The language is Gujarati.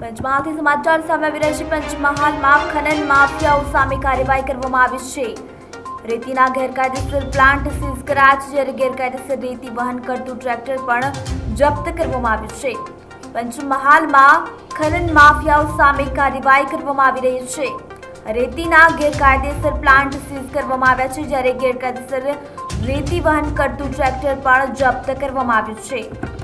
પંચમહાલથી સમાચાર સામે આવી રહ્યા છે. પંચમહાલમાં ખનન માફિયાઓ સામે કાર્યવાહી કરવામાં આવી છે. રેતીના ગેરકાયદેસર પ્લાન્ટ સીઝ કરાયા છે જ્યારે ગેરકાયદેસર રેતી વહન કરતું ટ્રેક્ટર પણ જપ્ત કરવામાં આવ્યું છે. પંચમહાલમાં ખનન માફિયાઓ સામે કાર્યવાહી કરવામાં આવી રહી છે. રેતીના ગેરકાયદેસર પ્લાન્ટ સીઝ કરવામાં આવ્યા છે જ્યારે ગેરકાયદેસર રેતી વહન કરતું ટ્રેક્ટર પણ જપ્ત કરવામાં આવ્યું છે.